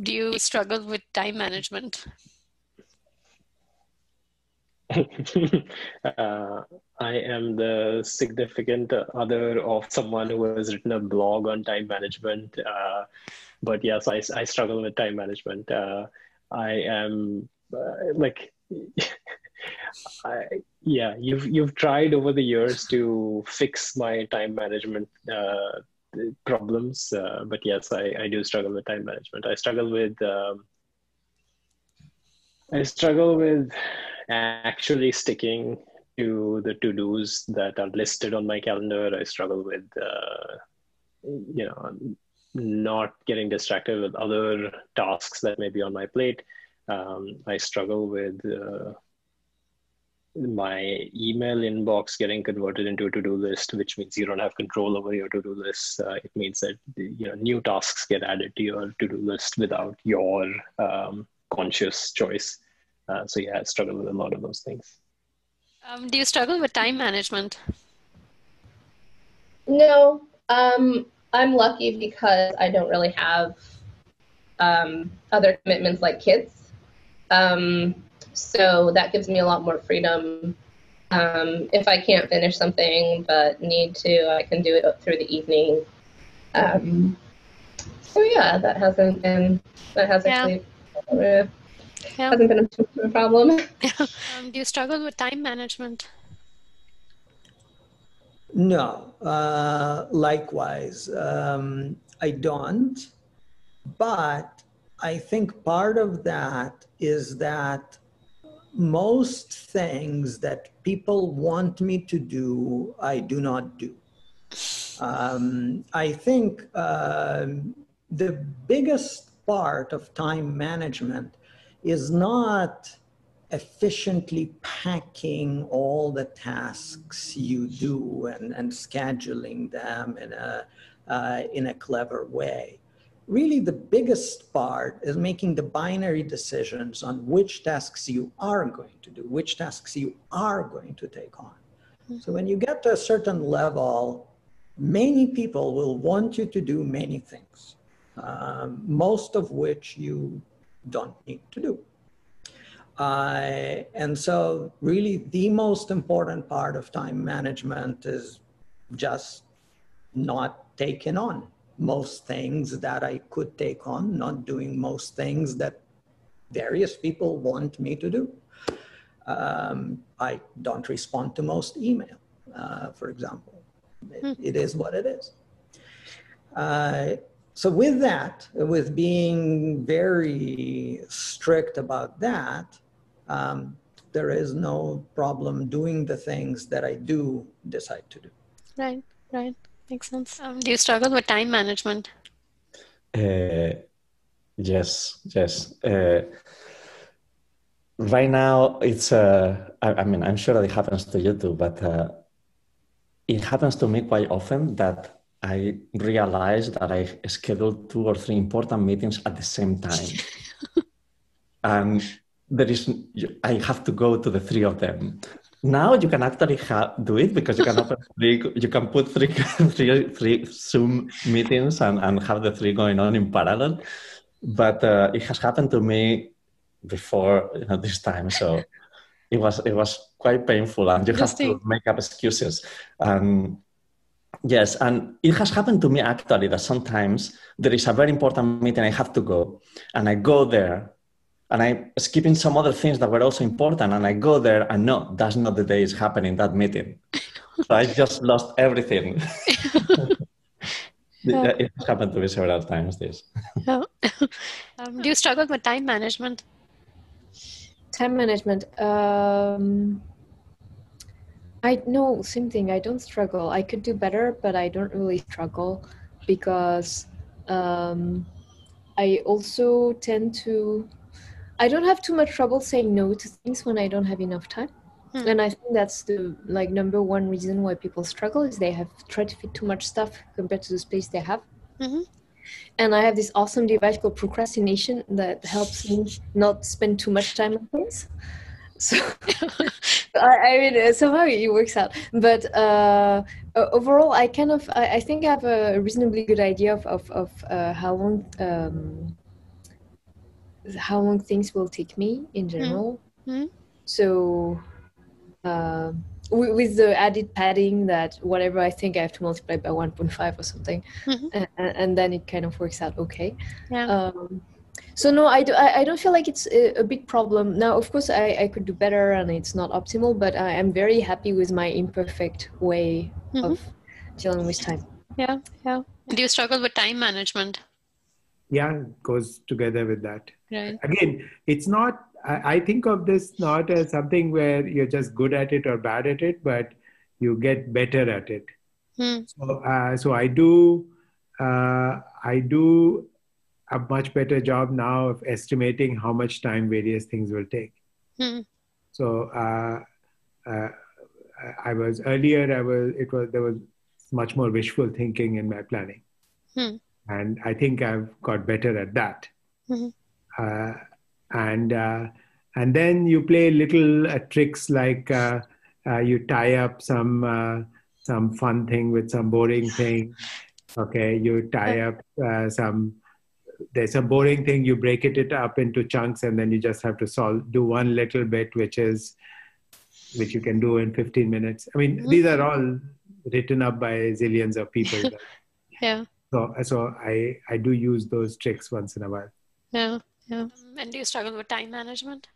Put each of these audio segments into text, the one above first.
do you struggle with time management? uh, I am the significant other of someone who has written a blog on time management. Uh, but yes, I, I struggle with time management. Uh, I am uh, like, I, yeah, you've you've tried over the years to fix my time management uh, problems, uh, but yes, I, I do struggle with time management. I struggle with um, I struggle with actually sticking to the to dos that are listed on my calendar. I struggle with, uh, you know, not getting distracted with other tasks that may be on my plate. Um, I struggle with uh, my email inbox getting converted into a to-do list, which means you don't have control over your to-do list. Uh, it means that you know new tasks get added to your to-do list without your um, conscious choice. Uh, so yeah, I struggle with a lot of those things. Um, do you struggle with time management? No, um, I'm lucky because I don't really have um, other commitments like kids. So that gives me a lot more freedom. Um, if I can't finish something but need to, I can do it through the evening. Um, so yeah, that hasn't been that has yeah. actually. Uh, yeah. hasn't been a, problem. um, do you struggle with time management? No, uh, likewise, um, I don't. But I think part of that is that most things that people want me to do, I do not do. Um, I think uh, the biggest part of time management is not efficiently packing all the tasks you do and, and scheduling them in a, uh, in a clever way. Really, the biggest part is making the binary decisions on which tasks you are going to do, which tasks you are going to take on. So when you get to a certain level, many people will want you to do many things, um, most of which you don't need to do. Uh, and so, really, the most important part of time management is just not taking on most things that I could take on, not doing most things that various people want me to do. Um, I don't respond to most email, uh, for example. It, hmm. it is what it is. Uh, so with that, with being very strict about that, um, there is no problem doing the things that I do decide to do. Right, right. Makes sense. Um, do you struggle with time management? Uh, yes, yes. Uh, right now, it's, uh, I, I, mean, I'm sure that it happens to you too, but uh, it happens to me quite often that I realize that I schedule two or three important meetings at the same time. and there is, I have to go to the three of them now you can actually ha- do it because you can open three, you can put three, three, three Zoom meetings and, and have the three going on in parallel. But uh, it has happened to me before you know, this time, so it was it was quite painful, and you have to make up excuses. And yes, and it has happened to me actually that sometimes there is a very important meeting I have to go, and I go there and I'm skipping some other things that were also important. And I go there and no, that's not the day it's happening, that meeting. so I just lost everything. yeah. It has happened to me several times, this. um, do you struggle with time management? Time management. Um, I know, same thing. I don't struggle. I could do better, but I don't really struggle because um, I also tend to I don't have too much trouble saying no to things when I don't have enough time. Hmm. And I think that's the like number one reason why people struggle is they have tried to fit too much stuff compared to the space they have. Mm-hmm. And I have this awesome device called procrastination that helps me not spend too much time on things. So I, I, mean, uh, somehow it works out. But uh, overall, I kind of I, I, think I have a reasonably good idea of of, of uh, how long. Um, how long things will take me in general. Mhm. So, uh, wi- with the added padding that whatever I think I have to multiply by 1.5 or something, Mhm. and, and then it kind of works out okay. Yeah. Um, so no, I, do, I, I don't feel like it's a, a big problem. Now, of course, I, I could do better and it's not optimal, but I am very happy with my imperfect way Mhm. of dealing with time. Yeah. Yeah. Do you struggle with time management? Yeah, goes together with that. Right. Again, it's not, I, I think of this not as something where you're just good at it or bad at it, but you get better at it. Hmm. So, uh, so I do, uh, I do a much better job now of estimating how much time various things will take. Hmm. So, uh, uh, I was earlier. I was. It was there was much more wishful thinking in my planning, Hmm. And I think I've got better at that. Mhm. Uh, and uh, and then you play little uh, tricks like uh, uh, you tie up some uh, some fun thing with some boring thing. Okay, you tie up uh, some. There's a boring thing. You break it, it up into chunks, and then you just have to solve. Do one little bit, which is which you can do in 15 minutes. I mean, Mhm. these are all written up by zillions of people. Yeah. So, so I I do use those tricks once in a while. Yeah. Yeah. And do you struggle with time management?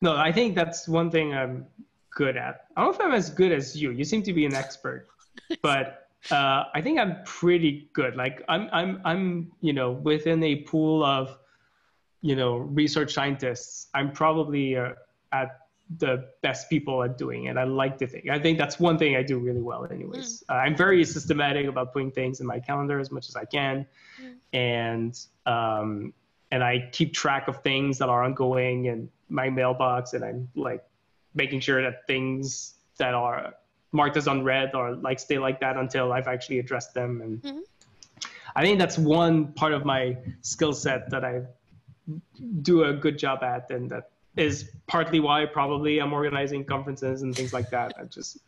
No, I think that's one thing I'm good at. I don't know if I'm as good as you. You seem to be an expert, but uh, I think I'm pretty good. Like I'm, I'm, I'm, you know, within a pool of, you know, research scientists. I'm probably uh, at the best people at doing it. I like to think. I think that's one thing I do really well. Anyways, uh, I'm very systematic about putting things in my calendar as much as I can, and um, and I keep track of things that are ongoing in my mailbox, and I'm like making sure that things that are marked as unread or like stay like that until I've actually addressed them. And Mhm. I think that's one part of my skill set that I do a good job at, and that is partly why probably I'm organizing conferences and things like that. I'm just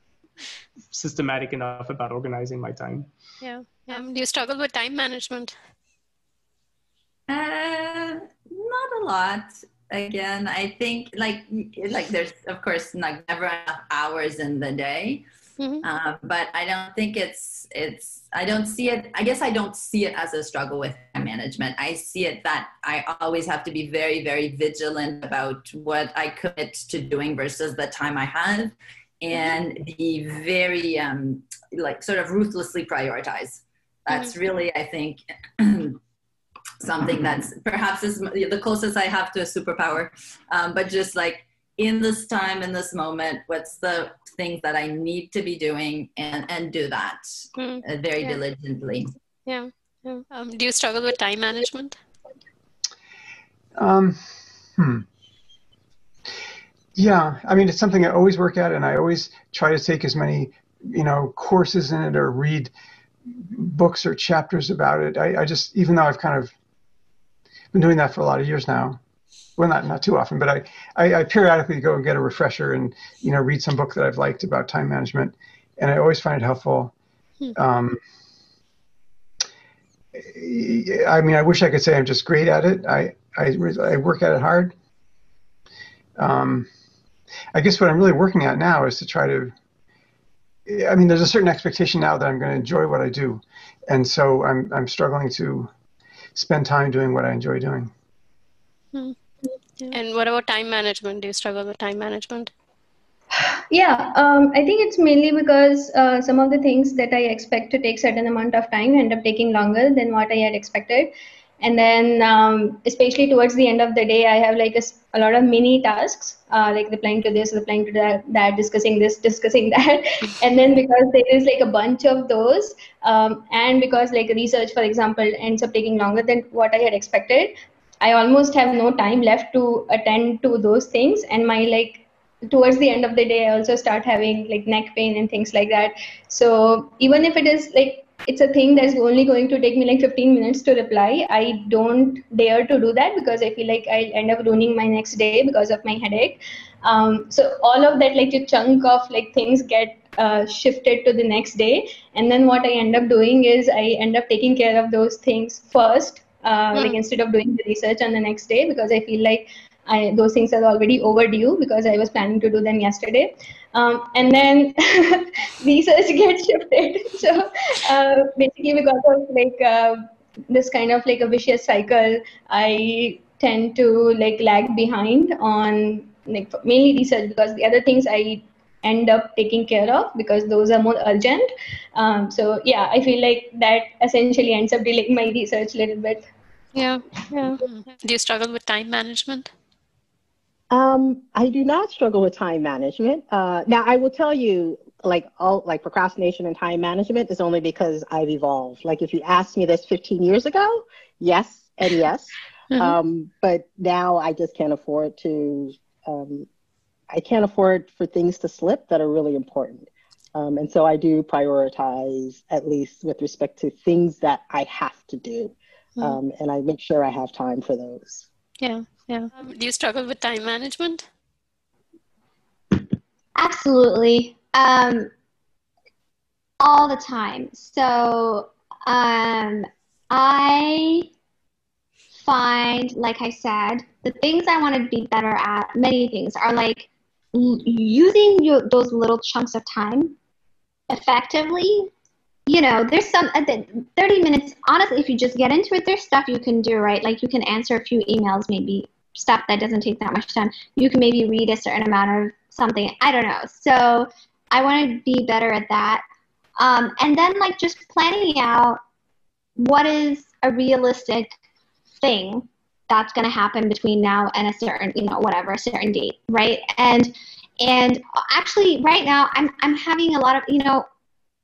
systematic enough about organizing my time. Yeah. yeah. Um, do you struggle with time management? Uh, not a lot. Again, I think like like there's of course like never enough hours in the day, Mhm. uh, but I don't think it's it's I don't see it. I guess I don't see it as a struggle with time management. I see it that I always have to be very very vigilant about what I commit to doing versus the time I have, and be very um, like sort of ruthlessly prioritize. That's really I think. something that's perhaps is the closest I have to a superpower. Um, but just like in this time, in this moment, what's the things that I need to be doing and, and do that Hmm. uh, very Yeah. diligently. Yeah. Um, do you struggle with time management? Um, hmm. Yeah, I mean, it's something I always work at, and I always try to take as many, you know, courses in it or read books or chapters about it. I, I just, even though I've kind of been doing that for a lot of years now, well, not not too often, but I, I, I periodically go and get a refresher and you know read some book that I've liked about time management, and I always find it helpful. Hmm. Um, I mean, I wish I could say I'm just great at it. I I, I work at it hard. Um, I guess what I'm really working at now is to try to. I mean, there's a certain expectation now that I'm going to enjoy what I do, and so I'm I'm struggling to spend time doing what I enjoy doing. And what about time management? Do you struggle with time management? Yeah, um, I think it's mainly because uh, some of the things that I expect to take certain amount of time end up taking longer than what I had expected. And then, um, especially towards the end of the day, I have like a lot of mini tasks, uh, like replying to this, replying to that, that, discussing this, discussing that. and then because there is like a bunch of those, um, and because like research, for example, ends up taking longer than what I had expected, I almost have no time left to attend to those things. And my like towards the end of the day i also start having like neck pain and things like that. So even if it is like it's a thing that's only going to take me like 15 minutes to reply i don't dare to do that because i feel like i'll end up ruining my next day because of my headache. Um, so all of that like a chunk of like things get uh, shifted to the next day. And then what i end up doing is i end up taking care of those things first uh, like instead of doing the research on the next day because I feel like I, those things are already overdue because I was planning to do them yesterday. Um, and then research gets shifted. So uh, basically, because of like uh, this kind of like a vicious cycle, I tend to like lag behind on like mainly research because the other things I end up taking care of because those are more urgent. Um, so yeah, I feel like that essentially ends up delaying my research a little bit. Yeah, yeah. Do you struggle with time management? Um, I do not struggle with time management. Uh, now, I will tell you, like all like procrastination and time management is only because I've evolved. Like if you asked me this 15 years ago, yes and yes. Mm-hmm. Um, but now I just can't afford to. Um, I can't afford for things to slip that are really important. Um, and so I do prioritize, at least with respect to things that I have to do. Mm. and I make sure I have time for those. Yeah. Yeah. Um, do you struggle with time management? Absolutely. Um, all the time. So um, I find, like I said, the things I want to be better at, many things, are like using your, those little chunks of time effectively you know, there's some uh, 30 minutes. Honestly, if you just get into it, there's stuff you can do, right? Like you can answer a few emails, maybe stuff that doesn't take that much time. You can maybe read a certain amount of something. I don't know. So I want to be better at that. Um, and then like just planning out what is a realistic thing that's going to happen between now and a certain, you know, whatever, a certain date, right? And and actually, right now, I'm I'm having a lot of, you know,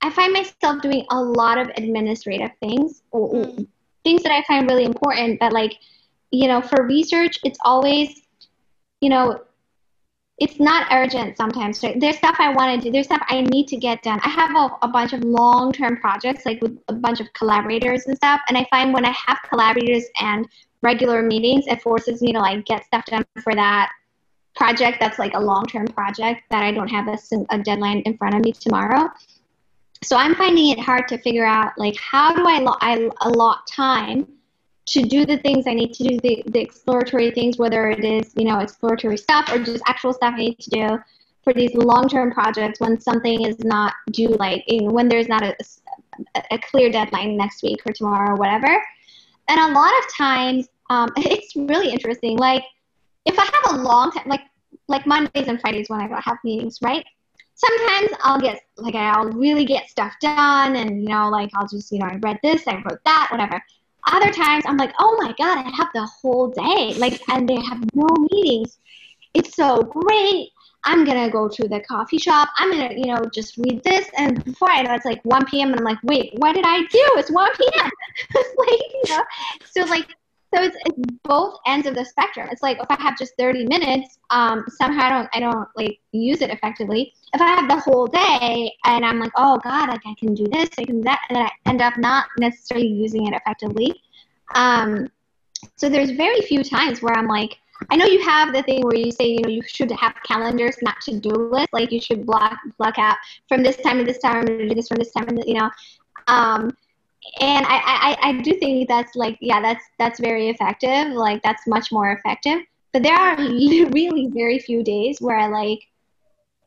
I find myself doing a lot of administrative things, mm. things that I find really important. That like you know, for research, it's always, you know, it's not urgent sometimes. Right? There's stuff I want to do. There's stuff I need to get done. I have a, a bunch of long-term projects, like with a bunch of collaborators and stuff. And I find when I have collaborators and regular meetings, it forces me to like get stuff done for that project. That's like a long-term project that I don't have a, a deadline in front of me tomorrow. So I'm finding it hard to figure out like how do I, I allot time to do the things I need to do, the, the exploratory things, whether it is, you know, exploratory stuff or just actual stuff I need to do for these long-term projects when something is not due, like when there's not a, a clear deadline next week or tomorrow or whatever. And a lot of times, um, it's really interesting. Like if I have a long time, like like Mondays and Fridays when I have meetings, right? Sometimes I'll get like I'll really get stuff done, and you know, like I'll just you know I read this, I wrote that, whatever. Other times I'm like, oh my God, I have the whole day. Like, and they have no meetings. It's so great. I'm gonna go to the coffee shop. I'm gonna, you know, just read this. And before I know, it's like 1 p.m. and I'm like, wait, what did I do? It's 1 p.m. like, you know, so like, so it's, it's both ends of the spectrum. It's like if I have just 30 minutes, um, somehow I don't, I don't like use it effectively. If I have the whole day and I'm like, oh God, like I can do this, I can do that, and then I end up not necessarily using it effectively. Um, so there's very few times where I'm like, I know you have the thing where you say, you know, you should have calendars, not to-do lists. Like you should block block out from this time to this time, I'm gonna do this from this time, you know. Um, and I, I, I do think that's like, yeah, that's that's very effective. Like that's much more effective. But there are really very few days where I like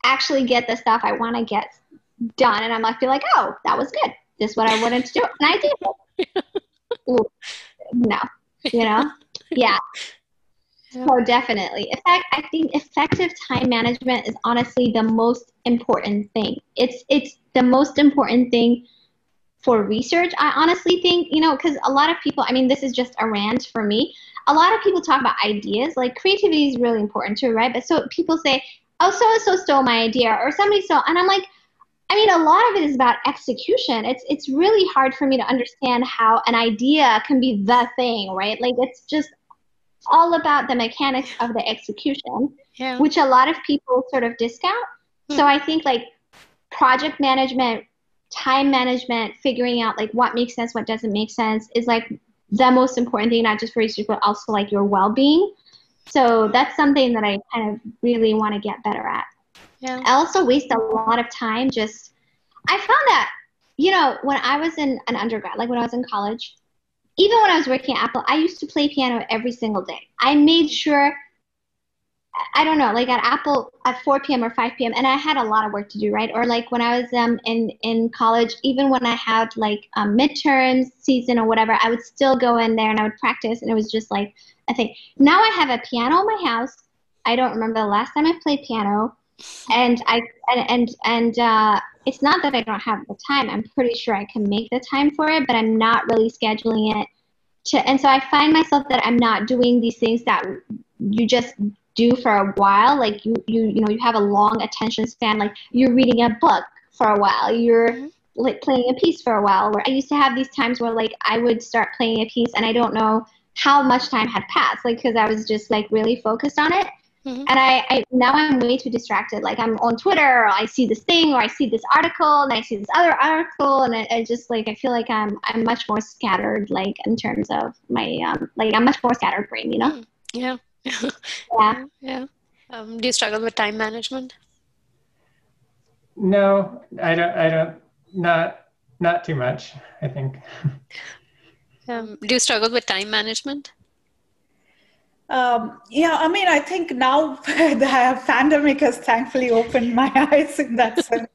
actually get the stuff I want to get done, and I'm like, feel like, oh, that was good. This is what I wanted to do, and I did. no, you know? yeah. So definitely. In fact, I think effective time management is honestly the most important thing. It's it's the most important thing for research. I honestly think, you know, because a lot of people, I mean, this is just a rant for me. A lot of people talk about ideas, like creativity is really important too, right? But so people say, oh, so and so stole my idea, or somebody stole, and I'm like, I mean, a lot of it is about execution. It's it's really hard for me to understand how an idea can be the thing, right? Like it's just all about the mechanics of the execution, yeah. which a lot of people sort of discount. Hmm. So I think like project management, time management, figuring out like what makes sense, what doesn't make sense is like the most important thing, not just for research, but also like your well-being. So that's something that I kind of really want to get better at. Yeah. I also waste a lot of time just I found that, you know, when I was in an undergrad, like when I was in college, even when I was working at Apple, I used to play piano every single day. I made sure, I don't know, like at Apple at 4 p.m. or 5 p.m. and I had a lot of work to do, right? Or like when I was um, in in college, even when I had like um, midterms season or whatever, I would still go in there and I would practice, and it was just like a thing. Now I have a piano in my house. I don't remember the last time I played piano, and I and and and uh, it's not that I don't have the time. I'm pretty sure I can make the time for it, but I'm not really scheduling it. To, and so I find myself that I'm not doing these things that you just do for a while. Like you, you, you know, you have a long attention span. Like you're reading a book for a while. You're like playing a piece for a while. Where I used to have these times where like I would start playing a piece and I don't know how much time had passed. Like because I was just like really focused on it. Mm-hmm. And I, I now I'm way too distracted. Like I'm on Twitter, or I see this thing, or I see this article, and I see this other article, and I, I just like I feel like I'm I'm much more scattered, like in terms of my um like I'm much more scattered brain, you know. Yeah. Yeah. Yeah. Um, do you struggle with time management? No, I don't. I don't. Not not too much. I think. Um, do you struggle with time management? Um, yeah, I mean, I think now the pandemic has thankfully opened my eyes in that sense.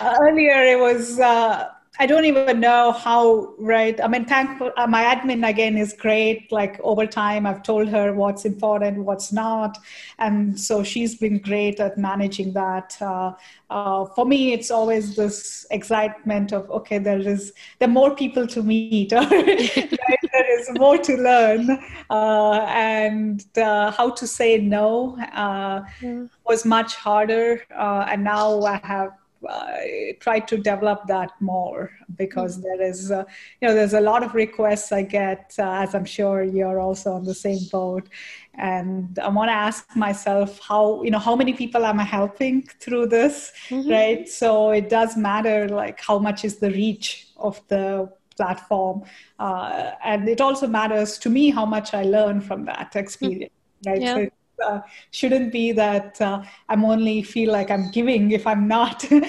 Earlier, it was. Uh, I don't even know how, right? I mean, thankful, uh, my admin again is great. Like over time, I've told her what's important, what's not. And so she's been great at managing that. Uh, uh, for me, it's always this excitement of, okay, there is, there are more people to meet, right? there is more to learn. Uh, and uh, how to say no uh, yeah. was much harder. and now I have I try to develop that more because mm-hmm. there is, uh, you know, there's a lot of requests I get, uh, as I'm sure you're also on the same boat. And I want to ask myself how, you know, how many people am I helping through this, mm-hmm. right? So it does matter, like how much is the reach of the platform, uh, and it also matters to me how much I learn from that experience, mm-hmm. right? Yeah. So uh, shouldn't be that uh, I'm only feel like I'm giving if I'm not and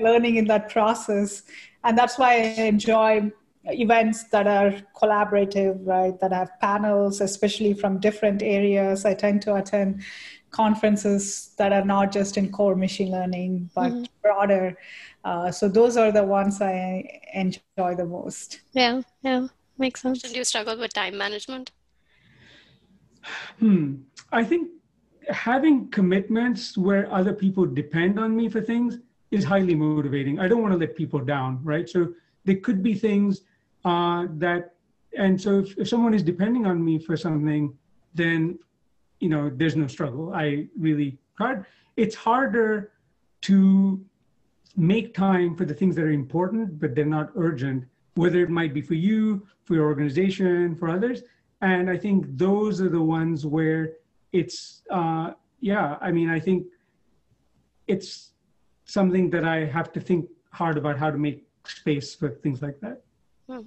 learning in that process. And that's why I enjoy events that are collaborative, right? That have panels, especially from different areas. I tend to attend conferences that are not just in core machine learning, but mm-hmm. broader. Uh, so those are the ones I enjoy the most. Yeah, yeah, makes sense. Do you struggle with time management? Hmm. I think having commitments where other people depend on me for things is highly motivating. I don't want to let people down, right? So there could be things uh, that, and so if, if someone is depending on me for something, then you know there's no struggle. I really hard. It's harder to make time for the things that are important, but they're not urgent. Whether it might be for you, for your organization, for others, and I think those are the ones where it's uh, yeah i mean i think it's something that i have to think hard about how to make space for things like that hmm.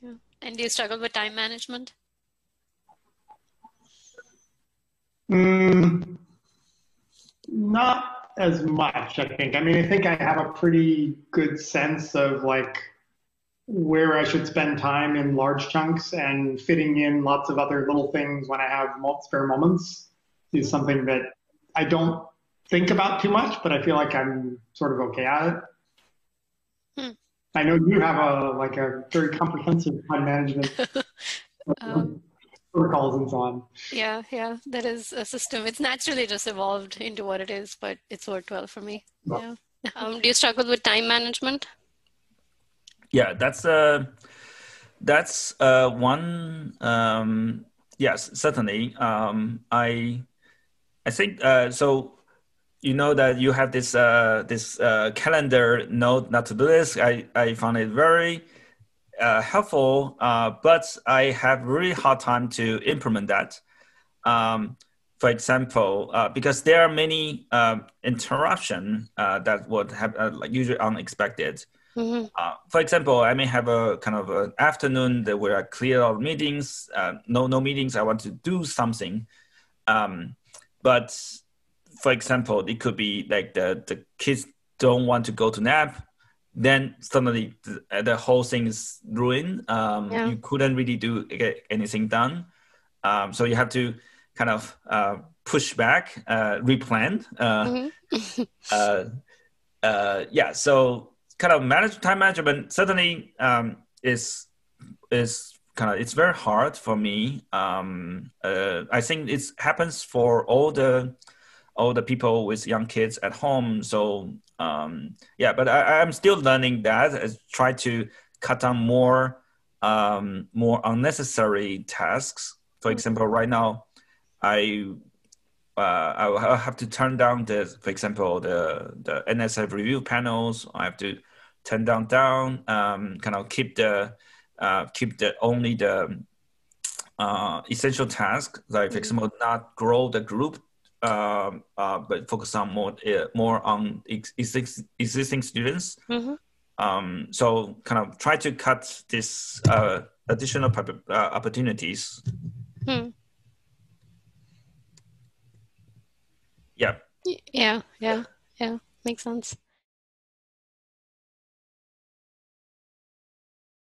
yeah. and do you struggle with time management mm, not as much i think i mean i think i have a pretty good sense of like where I should spend time in large chunks and fitting in lots of other little things when I have spare moments is something that I don't think about too much, but I feel like I'm sort of okay at it. Hmm. I know you have a like a very comprehensive time management um, protocols and so on. Yeah, yeah, that is a system. It's naturally just evolved into what it is, but it's worked well for me. Yeah. Um, do you struggle with time management? Yeah that's uh that's uh one um yes certainly. Um i i think uh so you know that you have this uh this uh calendar note not to do this. I i found it very uh, helpful uh, but i have really hard time to implement that. Um, for example, uh, because there are many uh, interruption that would have uh, like usually unexpected. Mm-hmm. Uh, for example, I may have a kind of an afternoon that where I clear all meetings. Uh, no, no meetings. I want to do something, um, but for example, it could be like the the kids don't want to go to nap, then suddenly the, the whole thing is ruined. Um, Yeah. You couldn't really do get anything done. Um, so you have to kind of uh, push back, uh, replan. Uh, Mhm. uh, uh, yeah, so kind of manage time management certainly um, is is kind of it's very hard for me. Um, uh, I think it happens for all the all the people with young kids at home. So um, yeah, but I, I'm still learning that. I try to cut down more um, more unnecessary tasks. For example, right now, I uh, I have to turn down the, for example, the the NSF review panels. I have to turn down down, um, kind of keep the uh, keep the only the uh, essential task, like for example, not grow the group, um, uh, but focus on more uh, more on ex- exis- existing students. Mhm. Um, so kind of try to cut this uh, additional pop- uh, opportunities. Hmm. Yeah. Yeah, yeah, yeah. Makes sense.